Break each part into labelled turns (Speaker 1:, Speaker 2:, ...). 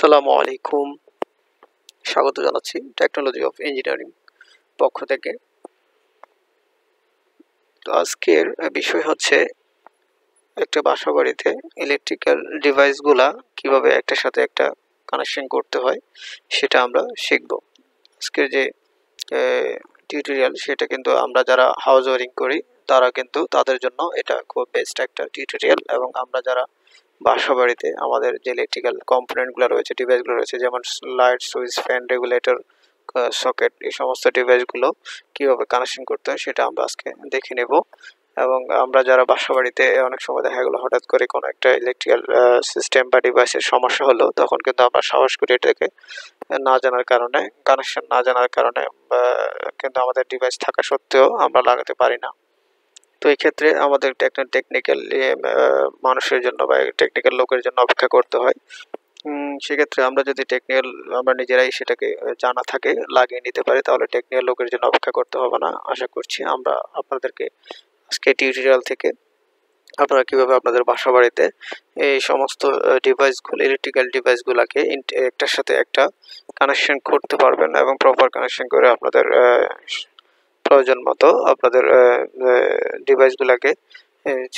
Speaker 1: আসসালামু আলাইকুম। স্বাগত জানাচ্ছি টেকনোলজি অফ ইঞ্জিনিয়ারিং পক্ষ থেকে। তো আজকের বিষয় হচ্ছে একটা বাসা বাড়িতে ইলেকট্রিক্যাল ডিভাইসগুলা কীভাবে একটার সাথে একটা কানেকশন করতে হয়, সেটা আমরা শিখব। আজকের যে টিউটোরিয়াল সেটা কিন্তু আমরা যারা হাউস ওয়ারিং করি, তারা কিন্তু তাদের জন্য এটা খুব বেস্ট একটা টিউটোরিয়াল এবং আমরা যারা বাসা বাড়িতে আমাদের যে ইলেকট্রিক্যাল কম্পোনেন্টগুলো রয়েছে ডিভাইসগুলো রয়েছে, যেমন light switch fan regulator socket এই সমস্ত ডিভাইসগুলো কীভাবে কানেকশন করতে হয় সেটা আমরা আজকে দেখে নেব। এবং আমরা যারা বাসা বাড়িতে অনেক সময় দেখা গেলো হঠাৎ করে কোনো একটা ইলেকট্রিক্যাল সিস্টেম বা ডিভাইসের সমস্যা হলো, তখন কিন্তু আমরা সাহস করি এটাকে না জানার কারণে কানেকশন না জানার কারণে কিন্তু আমাদের ডিভাইস থাকা সত্ত্বেও আমরা লাগাতে পারি না। তো এই ক্ষেত্রে আমাদের একটা টেকনিক্যাল মানুষের জন্য বা টেকনিক্যাল লোকের জন্য অপেক্ষা করতে হয়। সেক্ষেত্রে আমরা যদি টেকনিক্যাল আমরা নিজেরাই সেটাকে জানা থাকে, লাগিয়ে নিতে পারি, তাহলে টেকনিক্যাল লোকের জন্য অপেক্ষা করতে হবে না। আশা করছি আমরা আপনাদেরকে আজকে টিউটোরিয়াল থেকে আপনারা কীভাবে আপনাদের বাসা বাড়িতে এই সমস্ত ডিভাইসগুলো ইলেকট্রিক্যাল ডিভাইসগুলোকে একটার সাথে একটা কানেকশন করতে পারবেন এবং প্রপার কানেকশন করে আপনাদের প্রয়োজন মতো আপনাদের ডিভাইসগুলোকে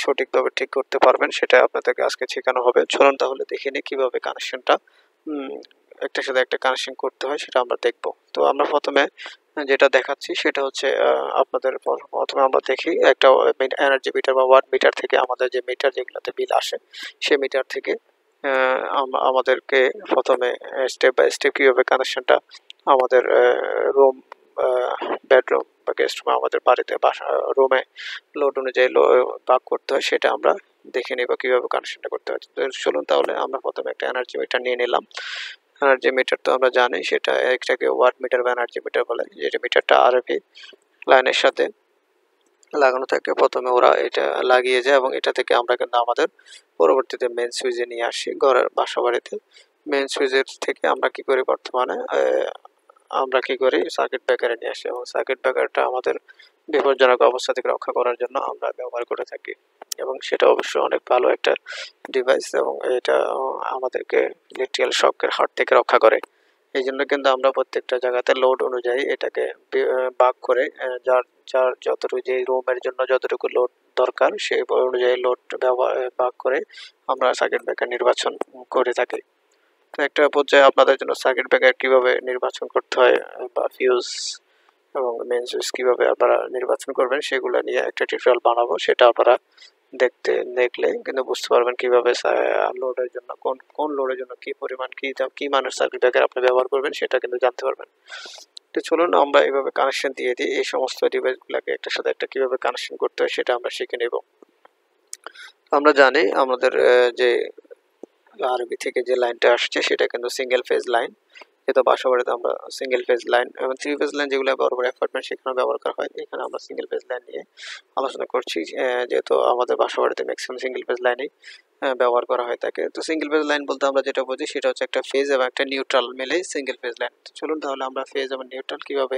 Speaker 1: সঠিকভাবে ঠিক করতে পারবেন, সেটা আপনাদেরকে আজকে শেখানো হবে। চলুন তাহলে দেখে নিই কীভাবে কানেকশনটা একটার সাথে একটা কানেকশন করতে হয়, সেটা আমরা দেখব। তো আমরা প্রথমে যেটা দেখাচ্ছি, সেটা হচ্ছে আপনাদের প্রথমে আমরা দেখি একটা এনার্জি মিটার বা ওয়াট মিটার থেকে আমাদের যে মিটার যেগুলোতে বিল আসে সে মিটার থেকে আমাদেরকে প্রথমে স্টেপ বাই স্টেপ কীভাবে কানেকশনটা আমাদের রুম বেডরুম বা গেস্ট রুমে আমাদের বাড়িতে বাসা রুমে লোড অনুযায়ী ভাগ করতে হয়, সেটা আমরা দেখে নিব কীভাবে কানেকশনটা করতে হয়। চলুন তাহলে আমরা প্রথমে একটা এনার্জি মিটার নিয়ে নিলাম। এনার্জি মিটার তো আমরা জানি সেটা একটাকে ওয়াট মিটার বা এনার্জি মিটার বলে, যেটা মিটারটা আরবি লাইনের সাথে লাগানো থাকে। প্রথমে ওরা এটা লাগিয়ে যায় এবং এটা থেকে আমরা কিন্তু আমাদের পরবর্তীতে মেন সুইচে নিয়ে আসি ঘরের বাসা বাড়িতে। মেন সুইচের থেকে আমরা কি করি বর্তমানে আমরা কি করি? সার্কিট ব্রেকারে নিয়ে আসি এবং সার্কিট ব্রেকারটা আমাদের বিপজ্জনক অবস্থা থেকে রক্ষা করার জন্য আমরা ব্যবহার করে থাকি। এবং সেটা অবশ্যই অনেক ভালো একটা ডিভাইস এবং এটা আমাদেরকে ইলেকট্রিক্যাল শকের হাট থেকে রক্ষা করে। এই জন্য কিন্তু আমরা প্রত্যেকটা জায়গাতে লোড অনুযায়ী এটাকে ভাগ করে যার যার যতটুকু যে রুমের জন্য যতটুকু লোড দরকার, সেই অনুযায়ী লোড ব্যবহার ভাগ করে আমরা সার্কিট ব্রেকার নির্বাচন করে থাকি। একটা পর্যায়ে আপনাদের জন্য সার্কিট ব্রেকার কীভাবে নির্বাচন করতে হয়, বা ফিউজ এবং মেন সুইচ কীভাবে আপনারা নির্বাচন করবেন, সেগুলো নিয়ে একটা টিউটোরিয়াল বানাবো, সেটা আপনারা দেখতে, দেখলে কিন্তু বুঝতে পারবেন কীভাবে লোডের জন্য, কোন কোন লোডের জন্য কী পরিমাণ, কী কী মানের সার্কিট ব্রেকার আপনি ব্যবহার করবেন, সেটা কিন্তু জানতে পারবেন। তো চলুন, আমরা এইভাবে কানেকশন দিয়ে দিই, এই সমস্ত ডিভাইসগুলোকে একটার সাথে একটা কীভাবে কানেকশন করতে হয়, সেটা আমরা শিখে নেব। আমরা জানি আমাদের যে আরবি থেকে যে লাইনটা আসছে সেটা কিন্তু সিঙ্গেল ফেজ লাইন যেহেতু বাসা বাড়িতে আমরা সিঙ্গেল ফেজ লাইন এবং থ্রি ফেজ লাইন যেগুলো বড় বড় অ্যাপার্টমেন্ট সেখানে ব্যবহার করা হয়। এখানে আমরা সিঙ্গেল ফেজ লাইন নিয়ে আলোচনা করছি যেহেতু আমাদের বাসা বাড়িতে ম্যাক্সিমাম সিঙ্গেল ফেজ লাইনেই ব্যবহার করা হয় থাকে তো সিঙ্গেল ফেজ লাইন বলতে আমরা যেটা বুঝি সেটা হচ্ছে একটা ফেজ এবং একটা নিউট্রাল মিলে সিঙ্গেল ফেজ লাইন চলুন তাহলে আমরা ফেজ এবং নিউট্রাল কীভাবে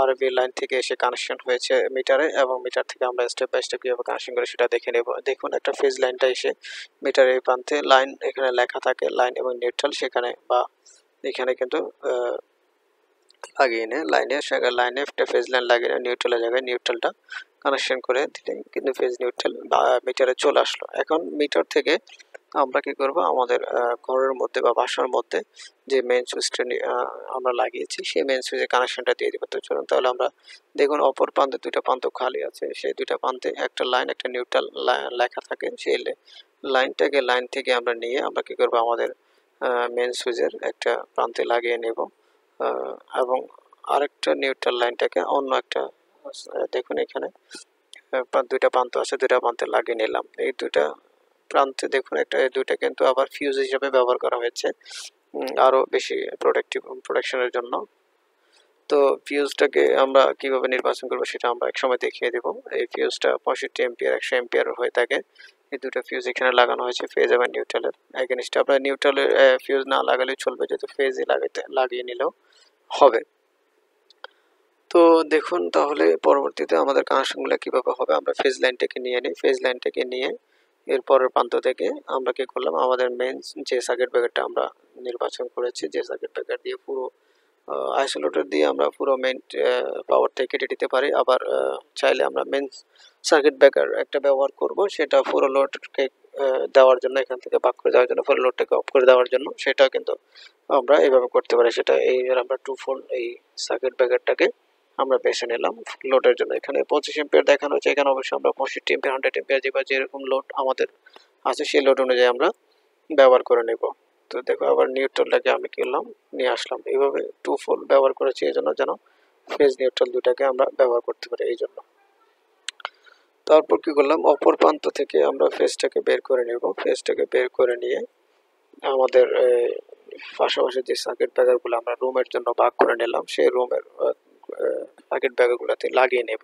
Speaker 1: আরবি লাইন থেকে এসে কানেকশন হয়েছে মিটারে এবং মিটার থেকে আমরা স্টেপ বাই স্টেপ কীভাবে কানেকশন করে সেটা দেখে নেব। দেখুন একটা ফেজ লাইনটা এসে মিটারের প্রান্তে লাইন এখানে লেখা থাকে লাইন এবং নিউট্রাল সেখানে বা এখানে কিন্তু লাগিয়ে নেয় লাইনে লাইনে একটা ফেজ লাইন লাগিয়ে নেয় নিউট্রালের জায়গায় নিউট্রালটা কানেকশন করে দিলে কিন্তু ফেজ নিউট্রাল মিটারে চলে আসলো। এখন মিটার থেকে আমরা কি করব? আমাদের ঘরের মধ্যে বা বাসার মধ্যে যে মেন সুইচটা আমরা লাগিয়েছি, সেই মেন সুইচের কানেকশনটা দিয়ে দেবো। তো চলুন তাহলে আমরা দেখুন, অপর প্রান্তে দুইটা প্রান্ত খালি আছে। সেই দুইটা প্রান্তে একটা লাইন একটা নিউট্রাল লেখা থাকে। সেই লাইনটাকে লাইন থেকে আমরা নিয়ে আমরা কি করব? আমাদের মেন সুইচের একটা প্রান্তে লাগিয়ে নেব। এবং আরেকটা নিউট্রাল লাইনটাকে অন্য একটা দেখুন এখানে দুইটা প্রান্ত আছে, দুইটা প্রান্তে লাগিয়ে নিলাম। এই দুইটা প্রান্তে দেখুন একটা, এই দুইটা কিন্তু আবার ফিউজ হিসাবে ব্যবহার করা হয়েছে আরও বেশি প্রোটেক্টিভ প্রোটেকশনের জন্য। তো ফিউজটাকে আমরা কীভাবে নির্বাচন করব সেটা আমরা একসময় দেখিয়ে দেবো। এই ফিউজটা পঁয়ষট্টি এমপিয়ার একশো এমপিয়ার হয়ে থাকে। এই দুটো ফিউজ এখানে লাগানো হয়েছে ফেজ এবং নিউট্রালের এগেনস্টে আপনার নিউট্রালের ফিউজ না লাগালেও চলবে, যেহেতু ফেজে লাগাতে লাগিয়ে নিলেও হবে। তো দেখুন তাহলে পরবর্তীতে আমাদের কানেকশনগুলো কীভাবে হবে, আমরা ফেজ লাইনটাকে নিয়ে নিই। ফেজ লাইনটাকে নিয়ে এর পরের প্রান্ত থেকে আমরা কি করলাম, আমাদের মেন যে সার্কিট ব্রেকারটা আমরা নির্বাচন করেছি, যে সার্কিট ব্রেকার দিয়ে পুরো আইসোলেটর দিয়ে আমরা পুরো মেন পাওয়ারটা কেটে দিতে পারি। আবার চাইলে আমরা মেন সার্কিট ব্রেকার একটা ব্যবহার করব, সেটা পুরো লোডকে দেওয়ার জন্য, এখান থেকে বাক করে দেওয়ার জন্য পুরো লোডটাকে অফ করে দেওয়ার জন্য সেটা কিন্তু আমরা এইভাবে করতে পারি। সেটা এই আমরা টু ফোল এই সার্কিট ব্রেকারটাকে আমরা বেছে নিলাম লোডের জন্য। এখানে পঁচিশ এম্পিয়ার দেখানো হচ্ছে এখানে অবশ্যই আমরা পঁয়ষট্টি এম্পিয়ার হান্ড্রেড এম্পিয়ার যে বা যেরকম লোড আমাদের আছে, সেই লোড অনুযায়ী আমরা ব্যবহার করে নেব। তো দেখো, আবার নিউট্রালটাকে আমি কিনলাম, নিয়ে আসলাম। এইভাবে টু ফোল ব্যবহার করেছি এই জন্য যেন ফেজ নিউট্রাল দুটাকে আমরা ব্যবহার করতে পারি, এই জন্য। তারপর কি করলাম? অপর প্রান্ত থেকে আমরা ফেজটাকে বের করে নেব। ফেজটাকে বের করে নিয়ে আমাদের পাশাপাশি যে সার্কিট ব্যাগারগুলো আমরা রুমের জন্য ভাগ করে নিলাম, সেই রুমের সার্কিট ব্যাগারগুলোতে লাগিয়ে নেব।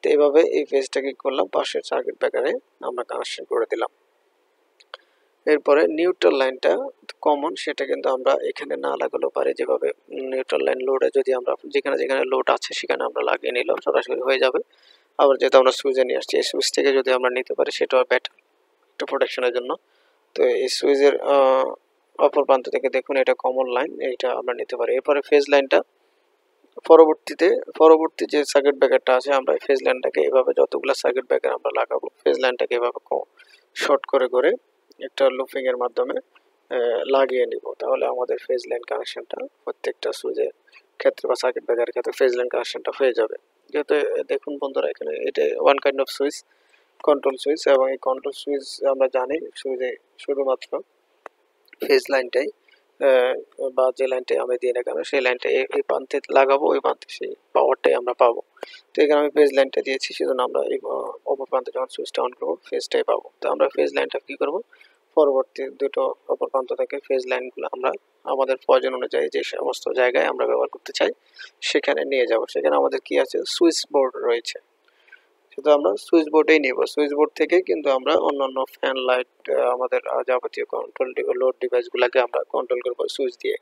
Speaker 1: তো এইভাবে এই ফেজটা কি করলাম? পাশের সার্কিট ব্যাগারে আমরা কানেকশন করে দিলাম। এরপরে নিউট্রাল লাইনটা কমন সেটা কিন্তু আমরা এখানে না লাগালেও পারি। যেভাবে নিউট্রাল লাইন লোডে যদি আমরা যেখানে যেখানে লোড আছে, সেখানে আমরা লাগিয়ে নিলাম সরাসরি হয়ে যাবে। আবার যেহেতু আমরা সুইজে নিয়ে আসছি, এই সুইচ থেকে যদি আমরা নিতে পারি সেটাও বেটার একটু প্রোটেকশনের জন্য। তো এই সুইচের অপর প্রান্ত থেকে দেখুন, এটা কমন লাইন এইটা আমরা নিতে পারি। এরপরে ফেজ লাইনটা পরবর্তীতে, পরবর্তী যে সার্কিট ব্রেকারটা আছে, আমরা ফেজ লাইনটাকে এভাবে যতগুলো সার্কিট ব্রেকার আমরা লাগাবো ফেজ লাইনটাকে এভাবে শর্ট করে করে একটা লুপিং এর মাধ্যমে লাগিয়ে নিব। তাহলে আমাদের ফেজ লাইন কানেকশনটা প্রত্যেকটা সুইচের ক্ষেত্রে বা সার্কিট ব্রেকারের ক্ষেত্রে ফেজ লাইন কানেকশনটা হয়ে যাবে। যেহেতু দেখুন বন্ধুরা, এখানে এটা one kind of switch control switch এবং এই কন্ট্রোল সুইচ আমরা জানি সুইচে শুধুমাত্র ফেজ লাইনটাই বা যে লাইনটাই আমি দিয়ে না কেন, সেই লাইনটা এই প্রান্তে লাগাবো, ওই প্রান্তে সেই পাওয়ারটাই আমরা পাবো। তো এখানে আমি ফেজ লাইনটা দিয়েছি, সেজন্য আমরা এই, অপর প্রান্তে যখন সুইচটা অন করব ফেজটাই পাবো। তো আমরা ফেজ লাইনটা কী করব? পরবর্তী দুটো অপর প্রান্ত থেকে ফেজ লাইনগুলো আমরা আমাদের প্রয়োজন অনুযায়ী যে সমস্ত জায়গায় আমরা ব্যবহার করতে চাই, সেখানে নিয়ে যাব। সেখানে আমাদের কি আছে? সুইচ বোর্ড রয়েছে। সেটা আমরা সুইচ বোর্ডেই নিব। সুইচ বোর্ড থেকে কিন্তু আমরা অন্যান্য ফ্যান লাইট আমাদের যাবতীয় কন্ট্রোল লোড ডিভাইসগুলোকে আমরা কন্ট্রোল করব সুইচ দিয়ে।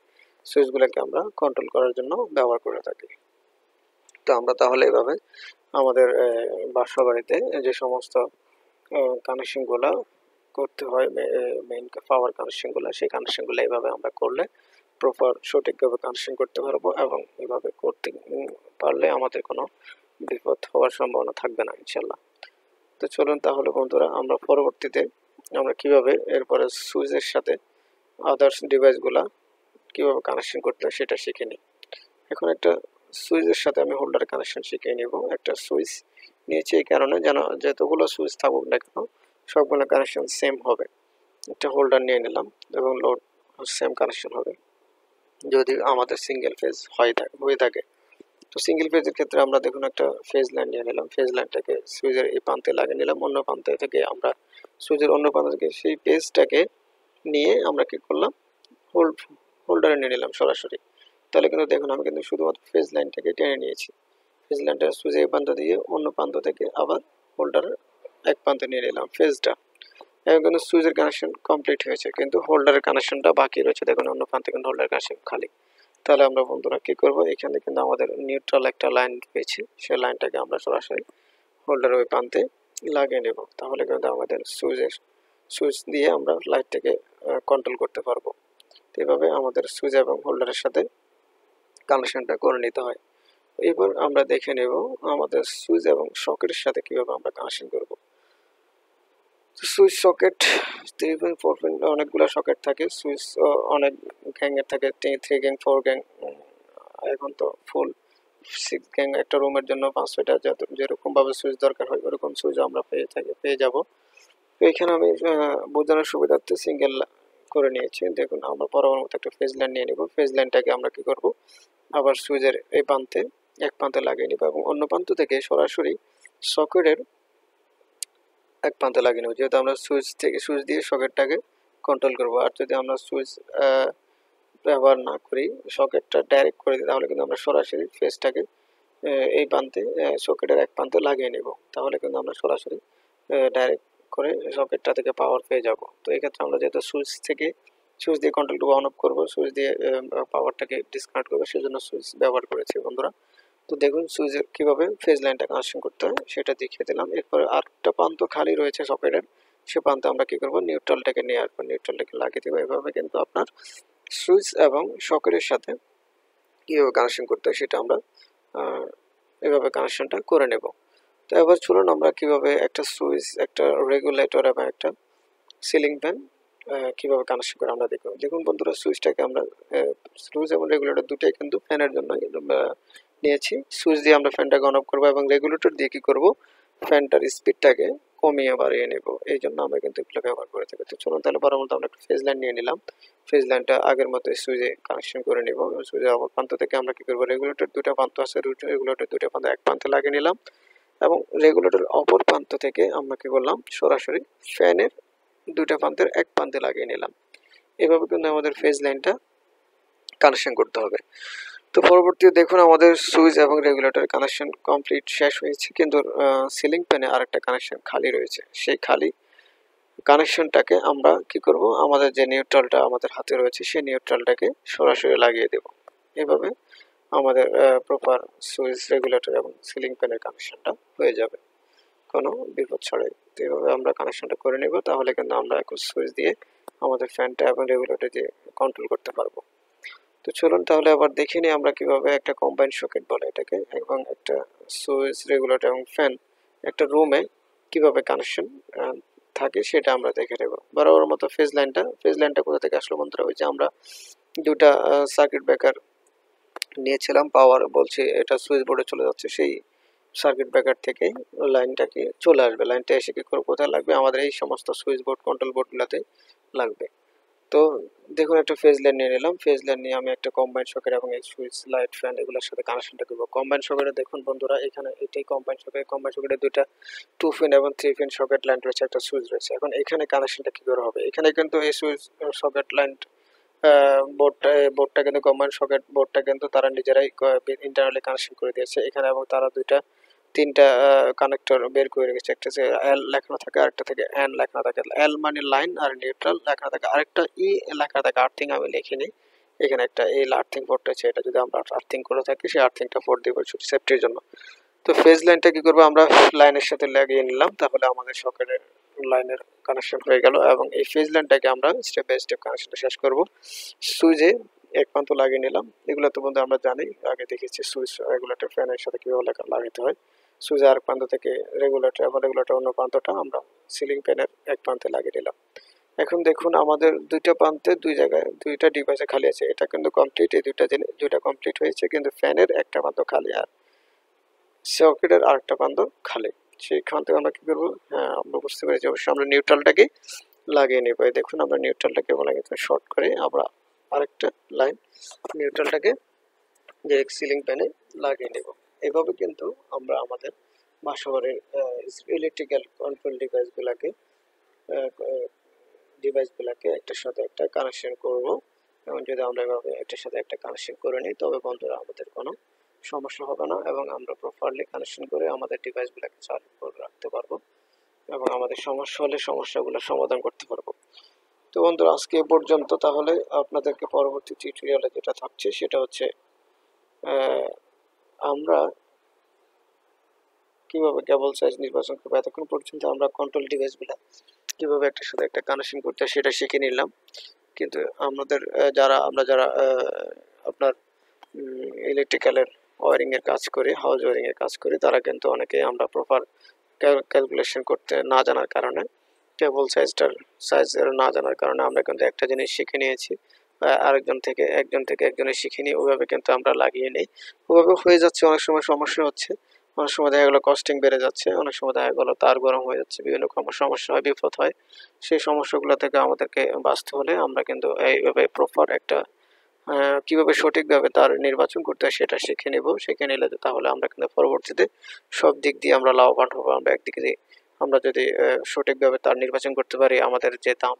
Speaker 1: সুইচগুলোকে আমরা কন্ট্রোল করার জন্য ব্যবহার করে থাকি। তো আমরা তাহলে এভাবে আমাদের বাসা বাড়িতে যে সমস্ত কানেকশনগুলো করতে হয় মেইন পাওয়ার কানেকশনগুলো সেই কানেকশনগুলো এইভাবে আমরা করলে প্রপার সঠিকভাবে কানেকশন করতে পারব এবং এভাবে করতে পারলে আমাদের কোনো বিপদ হওয়ার সম্ভাবনা থাকবে না, ইনশাল্লাহ। তো চলুন তাহলে বন্ধুরা, আমরা পরবর্তীতে আমরা কীভাবে এরপরে সুইচের সাথে আদার্স ডিভাইসগুলা কীভাবে কানেকশন করতে হয় সেটা শিখে নিই। এখন একটা সুইচের সাথে আমি হোল্ডার কানেকশন শিখিয়ে নিব, একটা সুইচ নিয়েছি এই কারণে যেন, যতগুলো সুইচ থাকুক না কেন সবগুলো কানেকশন সেম হবে। একটা হোল্ডার নিয়ে নিলাম এবং লোড সেম কানেকশন হবে। যদি আমাদের সিঙ্গেল ফেজ হয় হয়ে থাকে। তো সিঙ্গেল ফেজের ক্ষেত্রে আমরা দেখুন একটা ফেজ লাইন নিয়ে নিলাম। ফেজ লাইনটাকে সুইচের এই প্রান্তে লাগিয়ে নিলাম। অন্য প্রান্ত থেকে আমরা সুইচের অন্য প্রান্ত থেকে সেই পেজটাকে নিয়ে আমরা কি করলাম? হোল্ড হোল্ডারে নিয়ে নিলাম সরাসরি। তাহলে কিন্তু দেখুন আমি কিন্তু শুধুমাত্র ফেজ লাইনটাকে টেনে নিয়েছি। ফেজ লাইনটা সুইচের প্রান্ত দিয়ে অন্য প্রান্ত থেকে আবার হোল্ডারের এক প্রান্তে নিয়ে নিলাম ফেজটা এখন কিন্তু সুইচের কানেকশন কমপ্লিট হয়েছে, কিন্তু হোল্ডারের কানেকশনটা বাকি রয়েছে। দেখুন, অন্য প্রান্তে কিন্তু হোল্ডারের কানেকশন খালি। তাহলে আমরা বন্ধুরা কী করব? এখানে কিন্তু আমাদের নিউট্রাল একটা লাইন পেয়েছি। সেই লাইনটাকে আমরা সরাসরি হোল্ডার ওই প্রান্তে লাগিয়ে নেব। তাহলে কিন্তু আমাদের সুইচের, সুইচ দিয়ে আমরা লাইটটাকে কন্ট্রোল করতে পারব। এভাবে আমাদের সুইচ এবং হোল্ডারের সাথে কানেকশনটা করে নিতে হয়। এবার আমরা দেখে নেব আমাদের সুইচ এবং শকের সাথে কীভাবে আমরা কানেকশন করব। Switch socket three point four point অনেকগুলো সকেট থাকে, সুইচ অনেক গ্যাংয়ের থাকে থ্রি গ্যাং ফোর গ্যাং এখন তো ফুল সিক্স গ্যাং একটা রুমের জন্য পাঁচ ছয়টা যেরকমভাবে সুইচ দরকার হয়, ওরকম সুইচ আমরা পেয়ে থাকি, পেয়ে যাব। তো এখানে আমি বোঝানোর সুবিধার্থে সিঙ্গেল করে নিয়েছি। দেখুন, আমরা পরবর্তী মতো একটা ফেজ লাইন নিয়ে নেব। ফেজ লাইনটাকে আমরা কি করব? আবার সুইচের এই প্রান্তে, এক প্রান্তে লাগিয়ে নিব এবং অন্য প্রান্ত থেকে সরাসরি সকেটের এক প্রান্তে লাগিয়ে নেব। যেহেতু আমরা সুইচ থেকে সুইচ দিয়ে সকেটটাকে কন্ট্রোল করব। আর যদি আমরা সুইচ ব্যবহার না করি, সকেটটা ডাইরেক্ট করে দিই, তাহলে কিন্তু আমরা সরাসরি ফেসটাকে এই প্রান্তে সকেটের এক প্রান্তে লাগিয়ে নেব। তাহলে কিন্তু আমরা সরাসরি ডাইরেক্ট করে সকেটটা থেকে পাওয়ার পেয়ে যাব। তো এক্ষেত্রে আমরা যেহেতু সুইচ থেকে সুইচ দিয়ে কন্ট্রোলটুকু অন অফ করব, সুইচ দিয়ে পাওয়ারটাকে ডিসকানেক্ট করব, সেজন্য সুইচ ব্যবহার করেছি বন্ধুরা। তো দেখুন সুইচের কীভাবে ফেজ লাইনটা কানেকশন করতে হয়, সেটা দেখিয়ে দিলাম। এরপরে আরেকটা প্রান্ত খালি রয়েছে সকেটের সে প্রান্তে আমরা কী করব? নিউট্রালটাকে নিয়ে আসব। নিউট্রালটাকে লাগিয়ে দেবো। এভাবে কিন্তু আপনার সুইচ এবং সকেটের সাথে কীভাবে কানেকশন করতে হয় সেটা আমরা এভাবে কানেকশনটা করে নেব। তো এবার চলুন আমরা কীভাবে একটা সুইচ, একটা রেগুলেটর এবং একটা সিলিং ফ্যান কীভাবে কানেকশন করে আমরা দেখব? দেখুন বন্ধুরা, সুইচটাকে আমরা সুইচ এবং রেগুলেটর দুটাই কিন্তু ফ্যানের জন্য নিয়েছি। সুইচ দিয়ে আমরা ফ্যানটাকে অন অফ করব এবং রেগুলেটর দিয়ে কি করব? ফ্যানটার স্পিডটাকে কমিয়ে বাড়িয়ে নেব। এই জন্য আমরা কিন্তু এগুলো ব্যবহার করে থাকি। তো চলুন তাহলে মতো আমরা একটা ফেজ লাইন নিয়ে নিলাম। ফেজ লাইনটা আগের মতো সুইচে কানেকশন করে নিব। সুইচের অপর প্রান্ত থেকে আমরা কি করব? রেগুলেটর দুটো প্রান্ত আছে রেগুলেটর দুটো প্রান্ত, এক প্রান্তে লাগিয়ে নিলাম। এবং রেগুলেটর অপর প্রান্ত থেকে আমরা কি করলাম? সরাসরি ফ্যানের দুইটা প্রান্তের এক প্রান্তে লাগিয়ে নিলাম। এভাবে কিন্তু আমাদের ফেজ লাইনটা কানেকশন করতে হবে। তো পরবর্তী দেখুন আমাদের সুইচ এবং রেগুলেটর কানেকশন কমপ্লিট শেষ হয়েছে, কিন্তু সিলিং ফ্যানে আরেকটা কানেকশন খালি রয়েছে। সেই খালি কানেকশনটাকে আমরা কি করব? আমাদের যে নিউট্রালটা আমাদের হাতে রয়েছে, সেই নিউট্রালটাকে সরাসরি লাগিয়ে দেব। এভাবে আমাদের প্রপার সুইচ, রেগুলেটর এবং সিলিং ফ্যানের কানেকশনটা হয়ে যাবে। কোনো বিপদ ছাড়াই তো এভাবে আমরা কানেকশনটা করে নেব, তাহলে কিন্তু আমরা এখন সুইচ দিয়ে আমাদের ফ্যানটা এবং রেগুলেটর দিয়ে কন্ট্রোল করতে পারব। তো চলুন তাহলে আবার দেখে নিই আমরা কীভাবে একটা কম্বাইন সকেট বলে এটাকে এবং একটা সুইচ রেগুলেটর এবং ফ্যান একটা রুমে কীভাবে কানেকশন থাকে সেটা আমরা দেখে নেব। বরাবর মতো ফেজ লাইনটা ফেজ লাইনটা কোথা থেকে আসলো বন্ধুরা? ওই যে আমরা দুটা সার্কিট ব্রেকার নিয়েছিলাম পাওয়ার বলছি, এটা সুইচ বোর্ডে চলে যাচ্ছে, সেই সার্কিট ব্রেকার থেকে লাইনটাকে চলে আসবে। লাইনটা এসে কি করে কোথায় লাগবে? আমাদের এই সমস্ত সুইচ বোর্ড কন্ট্রোল বোর্ডগুলোতে লাগবে। তো দেখুন, একটা ফেজ লাইন নিয়ে নিলাম। ফেজ লাইন নিয়ে আমি একটা কম্বাইন সকেট এবং এই সুইচ লাইট ফ্যান এগুলোর সাথে কানেকশনটা করব। কম্বাইন সকেটে দেখুন বন্ধুরা, এখানে এটাই কম্বাইন সকেট কম্বাইন সকেটে দুইটা টু ফিন এবং থ্রি ফিন সকেট লাইন রয়েছে, একটা সুইচ রয়েছে। এখন এখানে কানেকশনটা কী করে হবে? এখানে কিন্তু এই সুইচ সকেট লাইন বোর্ডটা বোর্ডটা কিন্তু কম্বাইন সকেট বোর্ডটা কিন্তু তারা নিজেরাই ইন্টারনালি কানেকশন করে দিয়েছে। এখানে এবং তারা দুইটা তিনটা কানেক্টর বের করে রেখেছে। একটা যে এল লেখানো থাকে আরেকটা থেকে এন লেখানো থাকে। এল মানে লাইন আর নিউট্রাল লেখানো থাকে। আরেকটা ই লেখা থাকে আর্থিং আমি লিখিনি। এখানে একটা এই আর্থিং পোর্ট আছে এটা যদি আমরা আর্থিং করে থাকি, সেই আর্থিংটা পোর্ট দিব সেফটির জন্য। তো ফেজ লাইনটা কি করব? আমরা লাইনের সাথে লাগিয়ে নিলাম। তাহলে আমাদের সকেটের লাইনের কানেকশন হয়ে গেল এবং এই ফেজ লাইনটাকে আমরা স্টেপ বাই স্টেপ কানেকশনটা শেষ করব। সুইচে এক প্রান্ত লাগিয়ে নিলাম। এগুলো তো বন্ধু আমরা জানি, আগে দেখেছি সুইচ রেগুলেটর ফ্যানের সাথে কীভাবে লাগাতে হয়। সুইচ আর প্রান্ত থেকে রেগুলেটর এবং রেগুলেটর অন্য প্রান্তটা আমরা সিলিং ফ্যানের এক প্রান্তে লাগিয়ে দিলাম এখন দেখুন আমাদের দুইটা প্রান্তে দুই জায়গায় দুইটা ডিভাইসে খালি আছে। এটা কিন্তু কমপ্লিট এই দুইটা জিনিস, দুইটা কমপ্লিট হয়েছে, কিন্তু ফ্যানের একটা প্রান্ত খালি আর সকেটের আরেকটা প্রান্ত খালি। সেইখান থেকে আমরা কী করব? হ্যাঁ আমরা বুঝতে পেরেছি অবশ্যই আমরা নিউট্রালটাকে লাগিয়ে নেব। দেখুন আমরা নিউট্রালটাকে বলা গেছে শর্ট করে আমরা আরেকটা লাইন নিউট্রালটাকে যে সিলিং প্যানে লাগিয়ে নেব। এভাবে কিন্তু আমরা আমাদের বাসাবাড়ির ইলেকট্রিক্যাল কন্ট্রোল ডিভাইসগুলোকে ডিভাইসগুলোকে একটার সাথে একটা কানেকশন করব। এবং যদি আমরা এভাবে একটার সাথে একটা কানেকশন করে নিই, তবে বন্ধুরা আমাদের কোনো সমস্যা হবে না এবং আমরা প্রপারলি কানেকশন করে আমাদের ডিভাইসগুলোকে চালু করে রাখতে পারব এবং আমাদের সমস্যা হলে সমস্যাগুলো সমাধান করতে পারব। তো বন্ধুরা, আজকে এ পর্যন্ত। তাহলে আপনাদেরকে পরবর্তী টিউটোরিয়ালে যেটা থাকছে সেটা হচ্ছে আমরা কীভাবে কেবল সাইজ নির্বাচন করব? এতক্ষণ পর্যন্ত আমরা কন্ট্রোল ডিভাইসগুলো কীভাবে একটা সাথে একটা কানেকশন করতে হয় সেটা শিখে নিলাম। কিন্তু আমাদের যারা, আমরা যারা আপনার ইলেকট্রিক্যালের ওয়ারিংয়ের কাজ করি হাউস ওয়ারিংয়ের কাজ করি, তারা কিন্তু অনেকে আমরা প্রপার ক্যালকুলেশন করতে না জানার কারণে কেবল সাইজটার সাইজের না জানার কারণে আমরা কিন্তু একটা জিনিস শিখে নিয়েছি। আরেকজন থেকে, একজন থেকে একজনের শিখে নিই। ওভাবে কিন্তু আমরা লাগিয়ে নিই। ওভাবে হয়ে যাচ্ছে, অনেক সময় সমস্যা হচ্ছে। অনেক সময় দেখা গেলো কস্টিং বেড়ে যাচ্ছে, অনেক সময় দেখা গেলো তার গরম হয়ে যাচ্ছে, বিভিন্ন সমস্যা হয়, বিপদ হয়। সেই সমস্যাগুলো থেকে আমাদেরকে বাঁচতে হলে আমরা কিন্তু এইভাবে প্রপার একটা কীভাবে সঠিকভাবে তার নির্বাচন করতে হয় সেটা শিখে নেব। শিখে নিলে তাহলে আমরা কিন্তু পরবর্তীতে সব দিক দিয়ে আমরা লাভবান হব। আমরা একদিকে দিয়ে, আমরা যদি সঠিকভাবে তার নির্বাচন করতে পারি, আমাদের যে দাম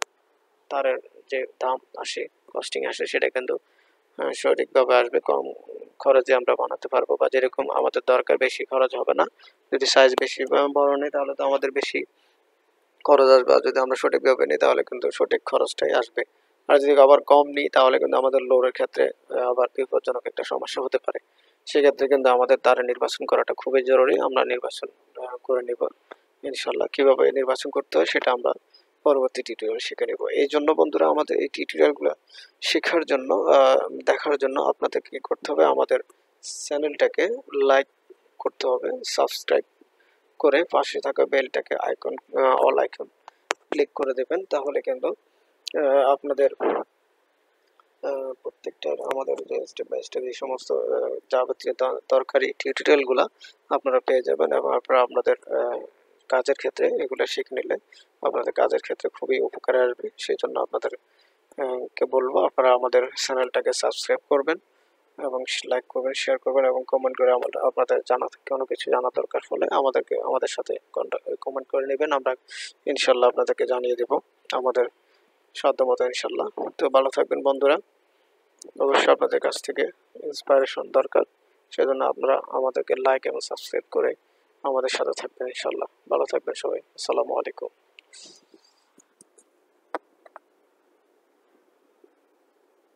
Speaker 1: তার যে দাম আসে কস্টিং আসে, সেটা কিন্তু সঠিকভাবে আসবে, কম খরচে আমরা বানাতে পারব বা যেরকম আমাদের দরকার বেশি খরচ হবে না। যদি সাইজ বেশি বড় নেই, তাহলে তো আমাদের বেশি খরচ আসবে। আর যদি আমরা সঠিকভাবে নিই, তাহলে কিন্তু সঠিক খরচটাই আসবে। আর যদি আবার কম নিই, তাহলে কিন্তু আমাদের লোডের ক্ষেত্রে আবার বিপজ্জনক একটা সমস্যা হতে পারে। সেক্ষেত্রে কিন্তু আমাদের তারা নির্বাচন করাটা খুবই জরুরি। আমরা নির্বাচন করে নিব ইনশাল্লাহ। কীভাবে নির্বাচন করতে হয়, সেটা আমরা পরবর্তী টিউটোরিয়াল শিখে নেব। এই জন্য বন্ধুরা আমাদের এই টিউটোরিয়ালগুলো শেখার জন্য দেখার জন্য আপনাদের কি করতে হবে আমাদের চ্যানেলটাকে লাইক করতে হবে সাবস্ক্রাইব করে পাশে থাকা বেলটাকে আইকন অল আইকন ক্লিক করে দেবেন তাহলে কিন্তু আপনাদের আহ, প্রত্যেকটা আমাদের যে স্টেপ বাই স্টেপ এই সমস্ত যাবতীয় দরকারি টিউটোরিয়ালগুলো আপনারা পেয়ে যাবেন এবং আপনারা আপনাদের কাজের ক্ষেত্রে এগুলো শিখে নিলে আপনাদের কাজের ক্ষেত্রে খুবই উপকারে আসবে। সেই জন্য আপনাদের কে বলব, আপনারা আমাদের চ্যানেলটাকে সাবস্ক্রাইব করবেন এবং লাইক করবেন, শেয়ার করবেন এবং কমেন্ট করে আমাদের আপনাদের জানা, কোনো কিছু জানা দরকার হলে আমাদেরকে, আমাদের সাথে কমেন্ট করে নেবেন। আমরা ইনশাল্লাহ আপনাদেরকে জানিয়ে দেব আমাদের সাধ্যমতো ইনশাল্লাহ। তো ভালো থাকবেন বন্ধুরা। অবশ্যই আপনাদের কাছ থেকে ইন্সপায়ারেশন দরকার। সেজন্য আপনারা আমাদেরকে লাইক এবং সাবস্ক্রাইব করে আমাদের সাথে থাকবেন ইনশাল্লাহ ভালো থাকবেন সবাই। আসসালামু আলাইকুম।